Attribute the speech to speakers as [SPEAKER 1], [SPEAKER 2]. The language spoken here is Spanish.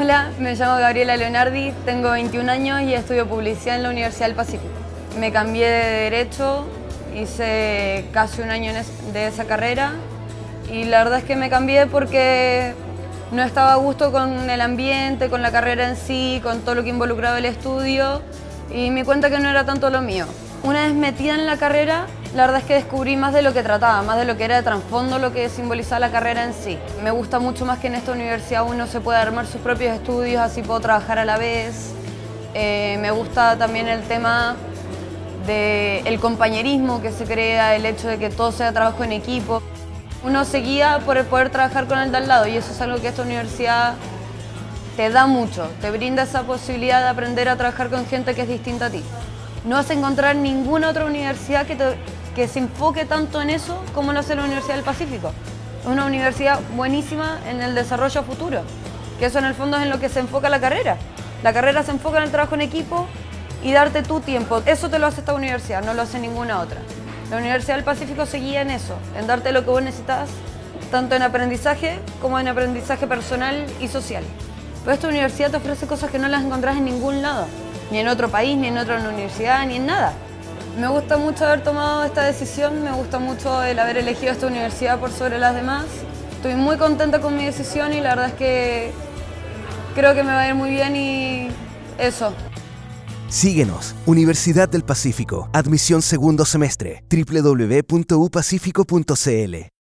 [SPEAKER 1] Hola, me llamo Gabriela Leonardi, tengo 21 años y estudio publicidad en la Universidad del Pacífico. Me cambié de Derecho, hice casi un año de esa carrera y la verdad es que me cambié porque no estaba a gusto con el ambiente, con la carrera en sí, con todo lo que involucraba el estudio y me cuenta que no era tanto lo mío. Una vez metida en la carrera, la verdad es que descubrí más de lo que trataba, más de lo que era de trasfondo, lo que simbolizaba la carrera en sí. Me gusta mucho más que en esta universidad uno se puede armar sus propios estudios, así puedo trabajar a la vez. Eh, me gusta también el tema del compañerismo que se crea, el hecho de que todo sea trabajo en equipo. Uno se guía por el poder trabajar con el de al lado y eso es algo que esta universidad te da mucho, te brinda esa posibilidad de aprender a trabajar con gente que es distinta a ti. No vas a encontrar ninguna otra universidad que, que se enfoque tanto en eso como lo hace la Universidad del Pacífico. Es una universidad buenísima en el desarrollo futuro, que eso en el fondo es en lo que se enfoca la carrera. La carrera se enfoca en el trabajo en equipo y darte tu tiempo. Eso te lo hace esta universidad, no lo hace ninguna otra. La Universidad del Pacífico se guía en eso, en darte lo que vos necesitas, tanto en aprendizaje como en aprendizaje personal y social. Pero esta universidad te ofrece cosas que no las encontrás en ningún lado, ni en otro país, ni en otra universidad, ni en nada. Me gusta mucho haber tomado esta decisión, me gusta mucho el haber elegido esta universidad por sobre las demás. Estoy muy contenta con mi decisión y la verdad es que creo que me va a ir muy bien y eso.
[SPEAKER 2] Síguenos, Universidad del Pacífico, admisión segundo semestre, www.upacifico.cl.